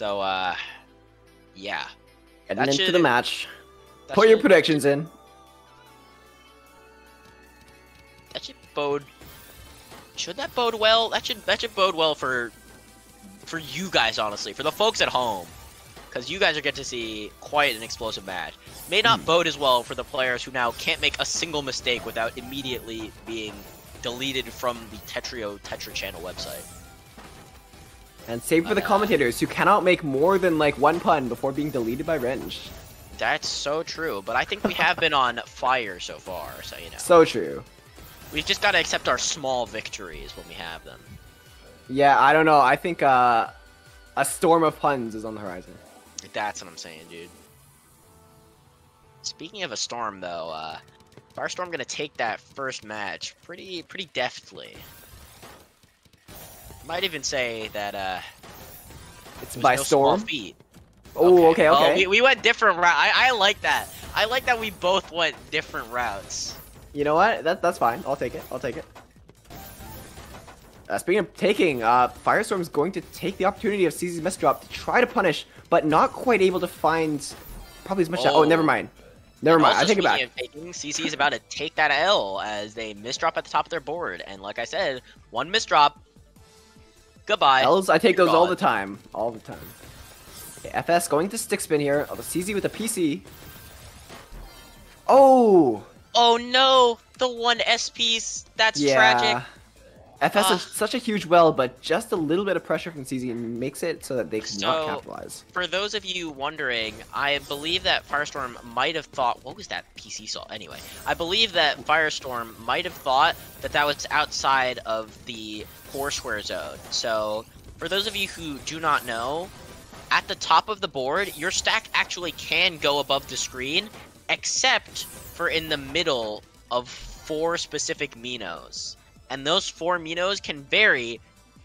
So, uh, yeah. Heading That into should- the match. Put your predictions in. That should bode. Should that bode well? That should that should bode well for for you guys, honestly, for the folks at home, because you guys are getting to see quite an explosive match. May not Hmm. bode as well for the players who now can't make a single mistake without immediately being deleted from the TETR.IO Tetra channel website. And save for the commentators who cannot make more than like one pun before being deleted by Renge. That's so true, but I think we have been on fire so far, so you know. So true. We've just got to accept our small victories when we have them. Yeah, I don't know. I think uh, a storm of puns is on the horizon. That's what I'm saying, dude. Speaking of a storm, though, uh, Firestorm gonna take that first match pretty, pretty deftly. Might even say that uh, It's it by no storm. Oh, okay, okay. Well, we, we went different route. I, I like that. I like that we both went different routes. You know what? That, that's fine. I'll take it. I'll take it. Uh, speaking of taking, uh, is going to take the opportunity of CZ's misdrop to try to punish, but not quite able to find probably as much. Oh, Oh. never mind. Never mind. I take it back. taking, CZ is about to take that L as they misdrop at the top of their board, and like I said, one misdrop. Goodbye. L's, I take You're those all the time. All the time. Okay, FS going to stick spin here. Oh, the CZ with the PC. Oh! Oh no, the one S piece. That's yeah. tragic. FS Ah. is such a huge well, but just a little bit of pressure from CZ makes it so that they cannot So- capitalize. For those of you wondering, I believe that Firestorm might have thought, what was that PC saw? Anyway, I believe that Firestorm might have thought that that was outside of the four square zone. So, for those of you who do not know, at the top of the board, your stack actually can go above the screen, except for in the middle of four specific Minos. And those four Minos can vary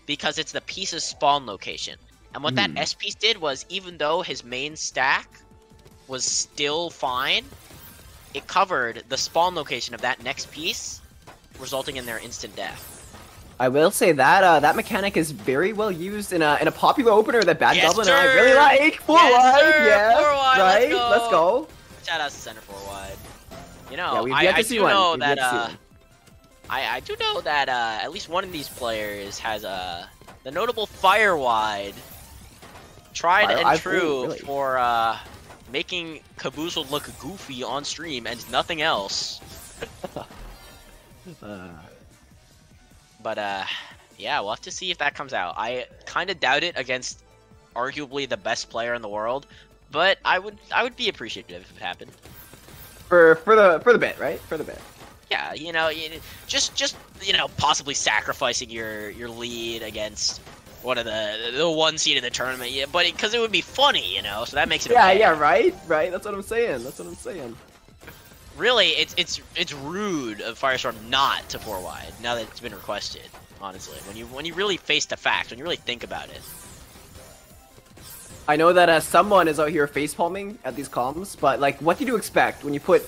because it's the piece's spawn location. And what that Hmm. S piece did was, even though his main stack was still fine, it covered the spawn location of that next piece, resulting in their instant death. I will say that uh, that mechanic is very well used in a in a popular opener that Bad Yes, Goblin and I really like. Four Yes, wide, sir! yeah, Four wide, let's right. go! Let's go. Shout out to center four wide. You know, Yeah, I, I do one. know We've that yet to see uh. I, I do know that uh, at least one of these players has uh, the notable fire wide tried Fire- and true really? for uh, making Caboozled look goofy on stream and nothing else. Uh, But uh, yeah, we'll have to see if that comes out. I kind of doubt it against arguably the best player in the world, but I would I would be appreciative if it happened. for for the for the bit, right? For the bit. Yeah, you know, you, just just you know, possibly sacrificing your your lead against one of the the one seed in the tournament. Yeah, but because it, would be funny, you know, so that makes it. Yeah, okay. yeah, right, right. That's what I'm saying. That's what I'm saying. Really, it's it's it's rude of Firestorm not to four wide now that it's been requested. Honestly, when you when you really face the facts, when you really think about it. I know that uh, someone is out here facepalming at these comms, but like, what did you expect when you put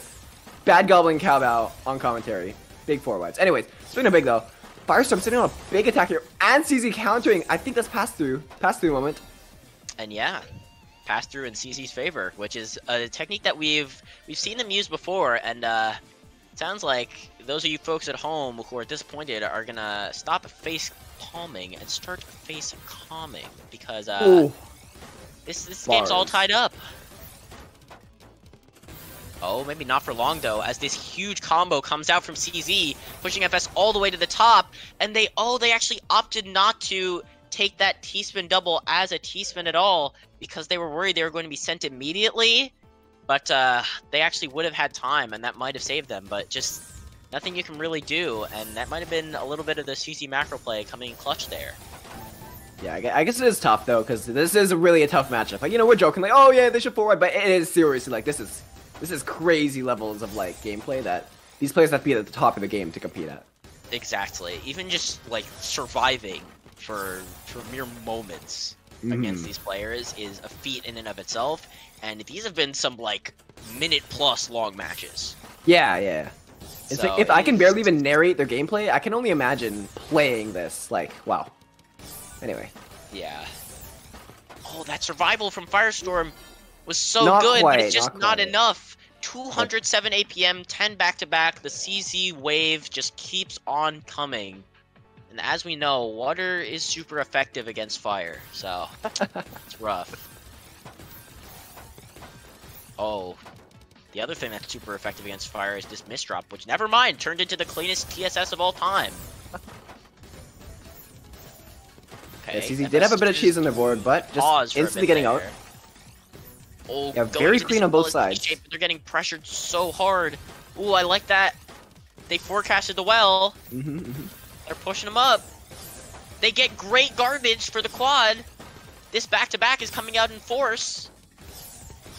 Bad Goblin Cowbow on commentary? Big four wides. Anyways, speaking of big though, Firestorm sitting on a big attack here, and CZ countering. I think that's pass through, pass through moment. And yeah, pass through in CZ's favor, which is a technique that we've we've seen them use before, and uh, sounds like those of you folks at home who are disappointed are gonna stop face palming and start face calming because uh, Ooh, this this game's all tied up. Oh, maybe not for long though, as this huge combo comes out from CZ, pushing FS all the way to the top, and they oh they actually opted not to take that T-spin double as a T-spin at all because they were worried they were going to be sent immediately. But uh, they actually would have had time, and that might have saved them. But just nothing you can really do, and that might have been a little bit of the CZ macro play coming in clutch there. yeah. I I guess it is tough though, because this is really a tough matchup. Like, you know, we're joking like, oh yeah, they should four wide, but it is seriously like this is this is crazy levels of like gameplay that these players have to be at the top of the game to compete at. Exactly. Even just like surviving for for mere moments against Mhm. these players is a feat in and of itself. And these have been some like minute plus long matches. Yeah, yeah. It's So like if I can barely even narrate their gameplay, I can only imagine playing this. Like, wow. Anyway, Yeah. Oh, that survival from Firestorm was so Not good, but it's just not not, enough. 207 APM, 10 back to back. The CZ wave just keeps on coming. And as we know, water is super effective against fire, so it's rough. Oh, the other thing that's super effective against fire is this misdrop, which never mind, turned into the cleanest TSS of all time. Yeah, Okay, CZ did have a bit of cheese on the board, but just instantly getting out. Oh, Yeah, very clean on both sides. But they're getting pressured so hard. Ooh, I like that. They forecasted the well. hmm hmm They're pushing them up. They get great garbage for the quad. This back-to-back is coming out in force.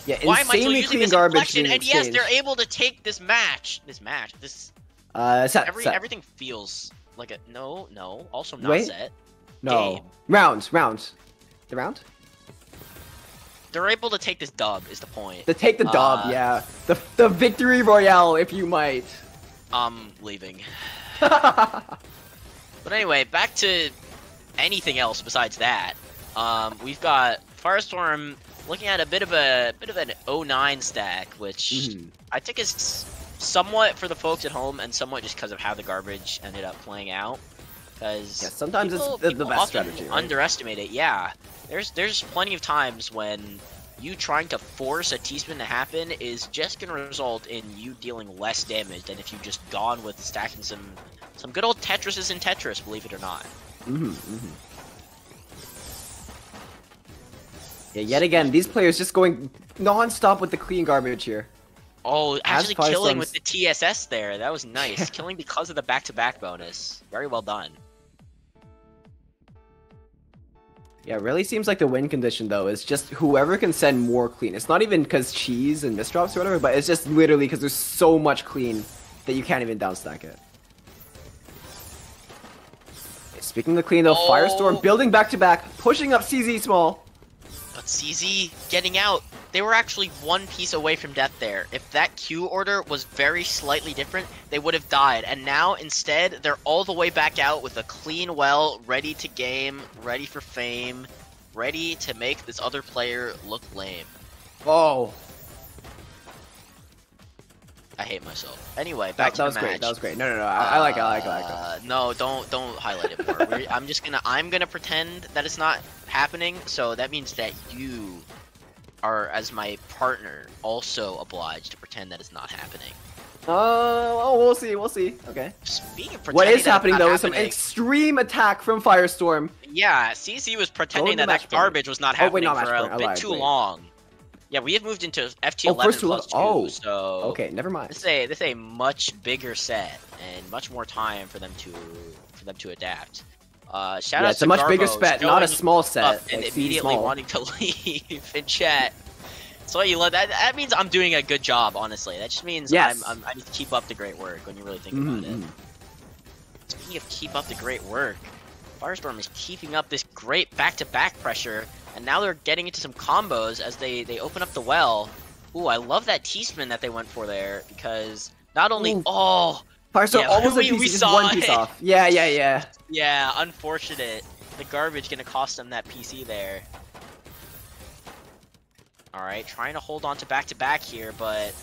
Yeah, Why am I still using this garbage And yes, they're able to take this match. This match. This Uh, set, every set. everything feels like a no, no. Also not Wait. set. no. game. Rounds, rounds. The round? They're able to take this dub. Is the point? The take the dub, Uh, yeah. The the victory royale, if you might. I'm leaving. But anyway, back to anything else besides that. Um, we've got Firestorm looking at a bit of a bit of an 09 stack, which Mhm. I think is somewhat for the folks at home and somewhat just because of how the garbage ended up playing out. Because Yeah, sometimes it's the- the best strategy, right? Underestimate it, yeah. There's there's plenty of times when you trying to force a T-spin to happen is just gonna result in you dealing less damage than if you just gone with stacking some some good old Tetrises in Tetris, believe it or not. Mhm, mhm. Yeah, yet again, these players just going non-stop with the clean garbage here. Oh, actually killing with the TSS there. That was nice. killing because of the back-to-back bonus. Very well done. Yeah, it really seems like the win condition though is just whoever can send more clean. It's not even because cheese and misdrops or whatever, but it's just literally because there's so much clean that you can't even downstack it. Speaking of the clean though, Oh. Firestorm building back to back, pushing up CZ small. But CZ getting out. They were actually one piece away from death there. If that Q order was very slightly different, they would have died. And now, instead, they're all the way back out with a clean well, ready to game, ready for fame, ready to make this other player look lame. Oh, I hate myself. Anyway, back that, to that the was match. great. That was great. No, no, no. I, I like it. I like it. I like it. Uh, no, don't don't highlight it more. I'm just gonna I'm gonna pretend that it's not happening. So that means that you are, as my partner, also obliged to pretend that it's not happening. Uh, oh, we'll see. We'll see. Okay. Speaking of What is happening though is some extreme attack from Firestorm. yeah, CZ was pretending that that point. garbage was not Oh, wait, happening not for a point. Bit too wait. long. Yeah, we have moved into FT11 Oh, first plus two, oh. so Okay, never mind. This is a this is a much bigger set and much more time for them to for them to adapt. Uh, shout Yeah, out it's to a much bigger set, not a small set. and like, immediately wanting to leave in chat. So you love that. That means I'm doing a good job, honestly. That just means Yes. I'm, I'm I need to keep up the great work when you really think Mhm, about it. mhm. Speaking of keep up the great work, Firestorm is keeping up this great back-to-back pressure, and now they're getting into some combos as they they open up the well. Ooh, I love that T-spin that they went for there because not only Ooh. oh Firestorm Yeah, almost we- a piece, we just saw one piece it. off. Yeah, yeah, yeah. yeah, unfortunate. The garbage gonna cost them that PC there. All right, trying to hold on to back-to-back here, but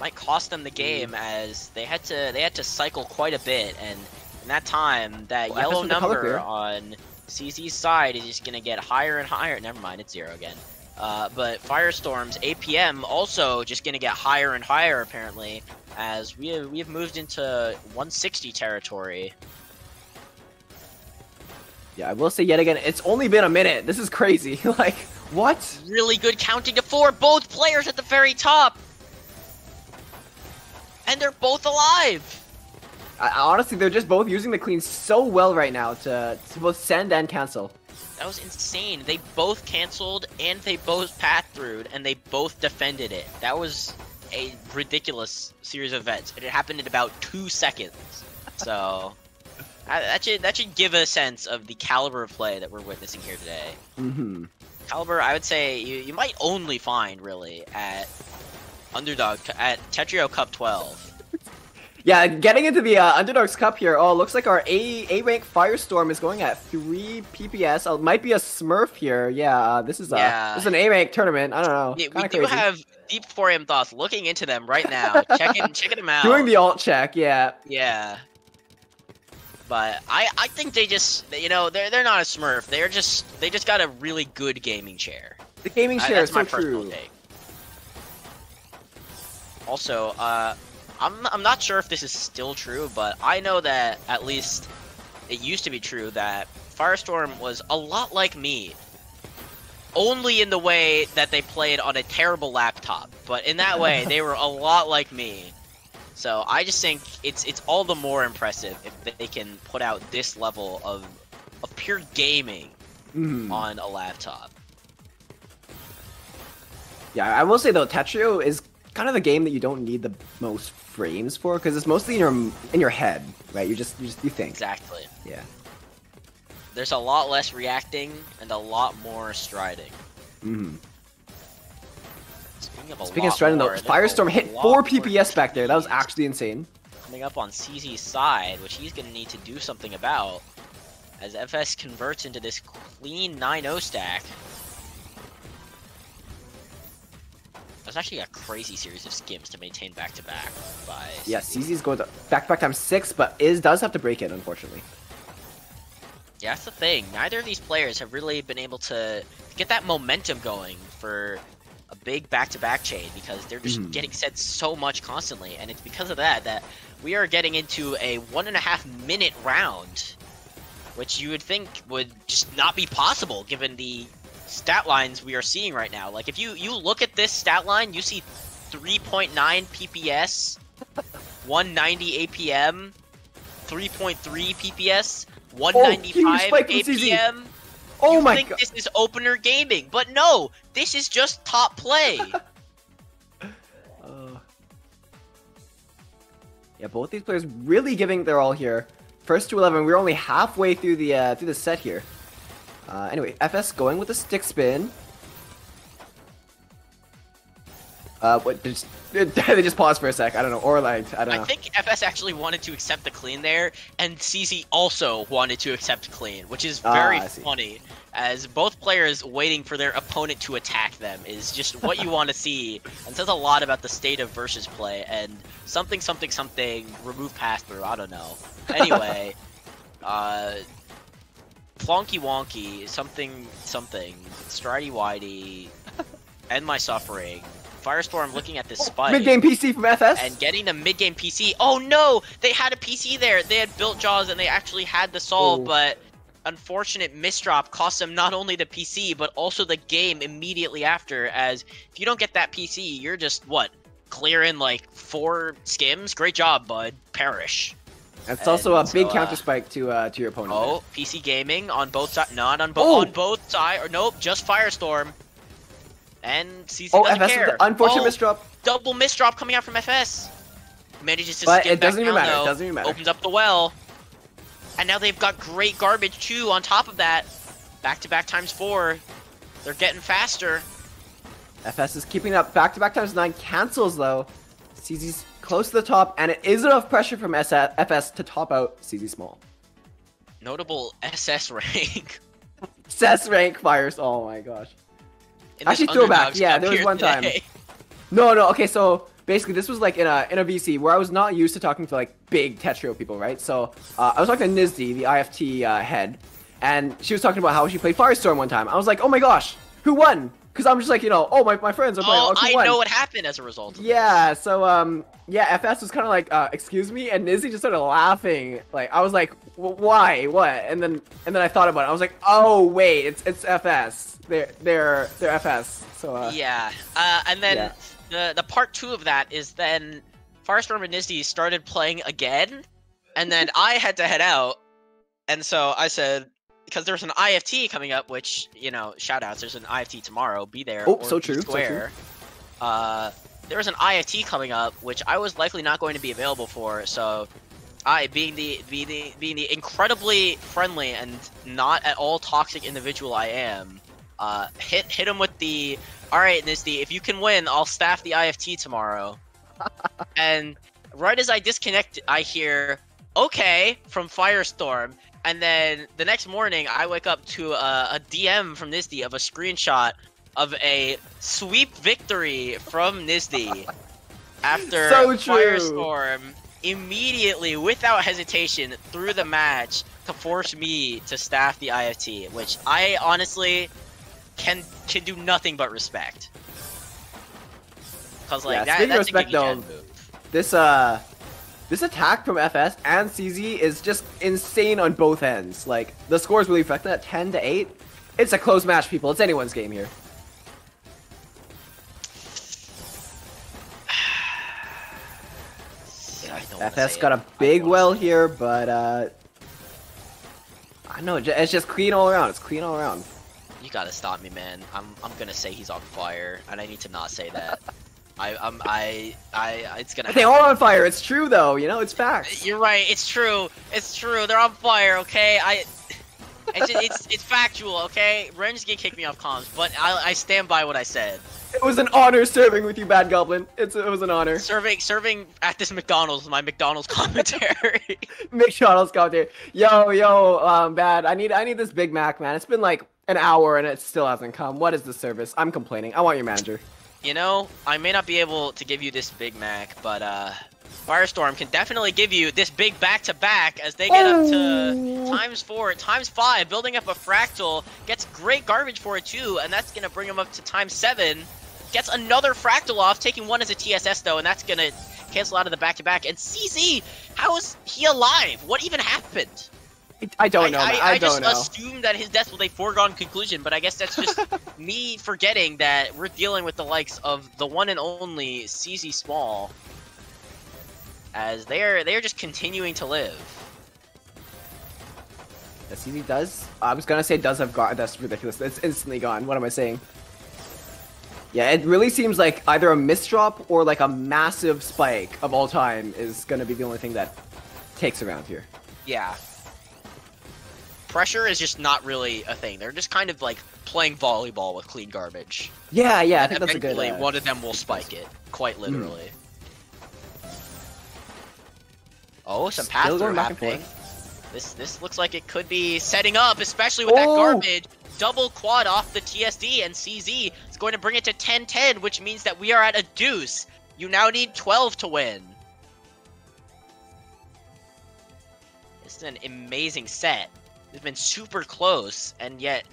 might cost them the game as they had to they had to cycle quite a bit, and in that time, that Well, yellow FS with the color number on CZ's side is just gonna get higher and higher. Never mind, it's zero again. Uh, but Firestorm's APM also just gonna get higher and higher apparently, as we have, we have moved into 160 territory. Yeah, I will say yet again, it's only been a minute. This is crazy. like, what? Really good counting to four. Both players at the very top. And they're both alive. I, honestly, they're just both using the clean so well right now to, to both send and cancel. That was insane. They both canceled and they both pass through and they both defended it. That was a ridiculous series of events. And it happened in about two seconds. So that that should that should give a sense of the caliber of play that we're witnessing here today. Mm-hmm. Caliber, I would say you, you might only find really at Underdog at TETR.IO Cup 12. Yeah, getting into the uh, Underdogs Cup here. Oh, looks like our A A rank Firestorm is going at three PPS. Oh, might be a Smurf here. Yeah, uh, this is uh, Yeah. this is an A rank tournament. I don't know. Yeah, we do crazy. have deep 4am thoughts looking into them right now, checking checking them out. doing the alt check. Yeah, Yeah. But I, I think they just you know they're they're not a Smurf. They're just they just got a really good gaming chair. the gaming I- that's is my so personal true. take. Also, uh, I'm I'm not sure if this is still true, but I know that at least it used to be true that Firestorm was a lot like me. Only in the way that they played on a terrible laptop, but in that way they were a lot like me. So I just think it's it's all the more impressive if they can put out this level of of pure gaming Mhm. on a laptop. Yeah, I will say though, TETR.IO is kind of a game that you don't need the most frames for because it's mostly in your in your head, right? You just you just you think. Exactly. Yeah. There's a lot less reacting and a lot more striding. hmm Speaking of Speaking of striding though, more, a Firestorm hit four PPS back there. That was actually insane. coming up on CZ's side, which he's gonna need to do something about as FS converts into this clean 9-0 stack. That's actually a crazy series of skims to maintain back to back by Yeah, CZ. CZ's going to back to back time six, but is does have to break it unfortunately. Yeah, that's the thing. Neither of these players have really been able to get that momentum going for a big back-to-back chain because they're just Mhm. getting set so much constantly, and it's because of that that we are getting into a one and a half minute round, which you would think would just not be possible given the stat lines we are seeing right now. Like if you you look at this stat line, you see 3.9 PPS, 190 APM, 3.3 PPS, 195 spike from CZ. APM. Oh you my think god! this is opener gaming, but no, this is just top play. Uh, yeah, both these players really giving their all here. First to eleven, we're only halfway through the uh, through the set here. Uh, anyway, FS going with a stick spin. Uh, what? Just, they just paused for a sec. I don't know, or like I don't know. I think FS actually wanted to accept the clean there, and CZ also wanted to accept clean, which is Ah, very see. funny. As both players waiting for their opponent to attack them is just what you want to see, and says a lot about the state of versus play and something, something, something. Remove pass through. I don't know. Anyway, uh, Plonky Wonky, something, something, Stridey Whitey, end my suffering. Firestorm looking at this oh, spike Mid game PC from FS. and getting the mid game PC. Oh no, they had a PC there. They had built Jaws and they actually had the solve, Oh. but unfortunate misdrop cost them not only the PC but also the game immediately after. As if you don't get that PC, you're just what clearing like four skims. Great job, bud. Perish. It's also a and big so, counter uh, spike to uh, to your opponent. Oh, PC gaming on both sides. Not on both. Oh. On both sides. Or nope, just Firestorm. And CZ Oh, doesn't FS care. the unfortunate oh, misdrop. double misdrop coming out from FS. Manages to But skip it doesn't even matter, it doesn't even matter. Opens up the well. And now they've got great garbage too on top of that. Back to back times four. They're getting faster. FS is keeping up. Back to back times nine cancels though. CZ's close to the top, and it is enough pressure from SS FS to top out CZ Small. Notable SS rank. Cess rank fires. Oh my gosh. Actually, throwback, yeah, there was one time. No, no. Okay, so basically, this was like in a in a VC where I was not used to talking to like big TETR.IO people, right? So uh, I was talking to Nizdi, the IFT uh, head, and she was talking about how she played Firestorm one time. I was like, oh my gosh, who won? Because I'm just like, you know, oh my, my friends are playing. Oh, I know what happened as a result. Of Yeah, so um, yeah, FS was kind of like, uh, excuse me, and Nizzy just started laughing. Like I was like, "Wh- why, what? And then and then I thought about it. I was like, oh wait, it's it's FS. They're they're they're FS. So uh, Yeah, uh, and then Yeah. the the part two of that is then Firestorm and Nisdi started playing again, and then I had to head out, and so I said because there's an IFT coming up, which you know, shout outs. There's an IFT tomorrow. Be there. Oh, so true, so Square. Uh, there was an IFT coming up, which I was likely not going to be available for. So, I, being the being the being the incredibly friendly and not at all toxic individual I am, uh, hit hit him with the all right, Nisty. If you can win, I'll staff the IFT tomorrow. and right as I disconnect, I hear "okay" from Firestorm, and then the next morning I wake up to a, a DM from Nisdi of a screenshot of a sweep victory from Nisdi after So true. Firestorm immediately, without hesitation, through the match to force me to staff the IFT, which I honestly can can do nothing but respect. Cause like Yeah, that, that's respect, a though. This uh, this attack from FS and CZ is just insane on both ends. Like the score is really reflecting that 10 to 8. It's a close match, people. It's anyone's game here. Yeah, I don't wanna FS got a big well here, but uh, I know it's just clean all around. It's clean all around. You gotta stop me, man. I'm I'm gonna say he's on fire, and I need to not say that. I I'm I I it's gonna. They happen. are on fire. It's true though. You know, it's facts. You're right. It's true. It's true. They're on fire. Okay. I. It's it's it's factual. Okay. Ren's gonna kick me off comms, but I I stand by what I said. It was an honor serving with you, Bad Goblin. It's it was an honor. Serving serving at this McDonald's, my McDonald's commentary. McDonald's there. Yo, yo, um, Bad. I need I need this Big Mac, man. It's been like an hour and it still hasn't come. What is the service? I'm complaining. I want your manager. You know, I may not be able to give you this Big Mac, but uh, Firestorm can definitely give you this big back-to-back as they get up to Oh. times four, times five, building up a fractal, gets great garbage for it too, and that's gonna bring him up to times seven. Gets another fractal off, taking one as a TSS though, and that's gonna cancel out of the back-to-back. And CZ, how is he alive? What even happened? I, I don't know. I. I, I, I just don't know. assumed that his death was a foregone conclusion, but I guess that's just me forgetting that we're dealing with the likes of the one and only CZ Small, as they're they're just continuing to live. The CZ does. I was gonna say does have gone. That's ridiculous. It's instantly gone. What am I saying? Yeah, it really seems like either a misdrop or like a massive spike of all time is gonna be the only thing that takes around here. Yeah. Pressure is just not really a thing. They're just kind of like playing volleyball with clean garbage. Yeah, yeah, I think that's a good. uh, one of them will spike it, quite Hmm. literally. Oh, some Still through going back and happening. This this looks like it could be setting up, especially with that Oh! garbage. Double quad off the TSD and CZ is going to bring it to 10-10, which means that we are at a deuce. You now need 12 to win. This is an amazing set. It's been super close, and yet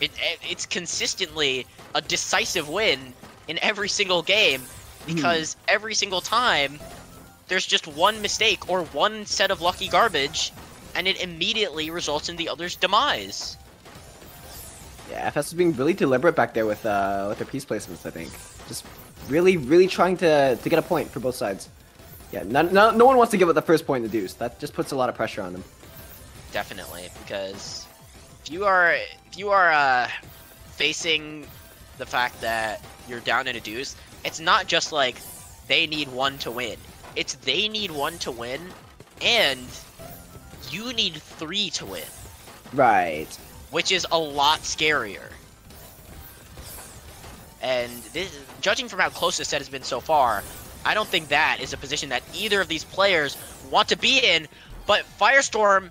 it, it it's consistently a decisive win in every single game because every single time there's just one mistake or one set of lucky garbage and it immediately results in the other's demise. Yeah, FS was being really deliberate back there with uh with their piece placements. I think just really, really trying to to get a point for both sides. Yeah, no, no, no one wants to give up the first point in the deuce. That just puts a lot of pressure on them. Definitely, because if you are if you are uh, facing the fact that you're down in a deuce, it's not just like they need one to win. It's they need one to win, and you need three to win, Right. which is a lot scarier. And this, judging from how close this set has been so far, I don't think that is a position that either of these players want to be in. But Firestorm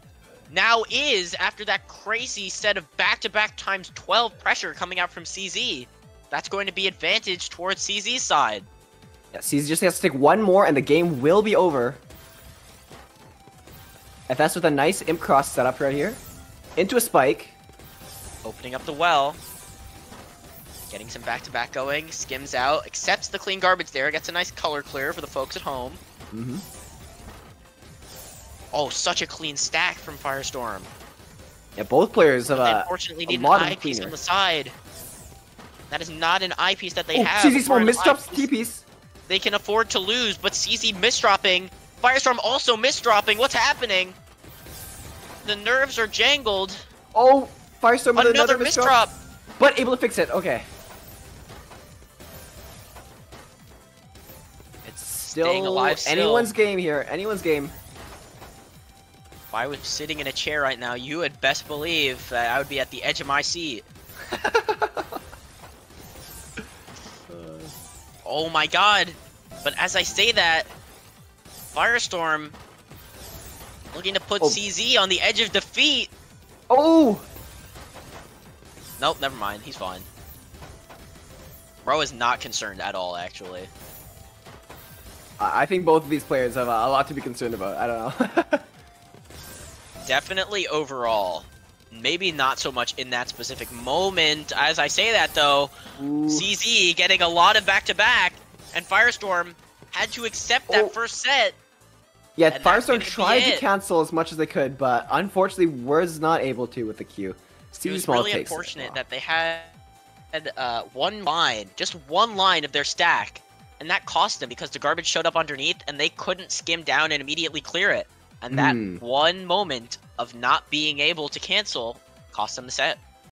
now is after that crazy set of back-to-back times 12 pressure coming out from CZ. That's going to be advantage towards CZ's side. Yeah, CZ just has to take one more and the game will be over. FS with a nice imp cross setup right here. Into a spike. Opening up the well. Getting some back-to-back going. Skims out. Accepts the clean garbage there. Gets a nice color clear for the folks at home. Mm-hmm. Oh, such a clean stack from Firestorm. Yeah, both players have a, unfortunately a need an I-piece on the side. That is not an I-piece that they Oh, have. CZ small misdrops T-piece. They can afford to lose, but CZ misdropping. Firestorm also misdropping. What's happening? The nerves are jangled. Oh, Firestorm with Another, another, misdrop. But able to fix it. Okay. It's still alive still. anyone's game here. Anyone's game. I was sitting in a chair right now, you would best believe that I would be at the edge of my seat. Oh my god. But as I say that, Firestorm looking to put Oh. CZ on the edge of defeat. Oh! Nope, never mind. He's fine. Bro is not concerned at all, actually. I think both of these players have a lot to be concerned about. I don't know. Definitely overall. Maybe not so much in that specific moment. As I say that, though, Ooh. CZ getting a lot of back-to-back, and Firestorm had to accept that Oh. first set. Yeah, Firestorm tried to cancel as much as they could, but unfortunately was not able to with the Q. It was Small really takes unfortunate that they had uh, one line, just one line of their stack, and that cost them because the garbage showed up underneath and they couldn't skim down and immediately clear it. And that Hmm. one moment of not being able to cancel cost them the set.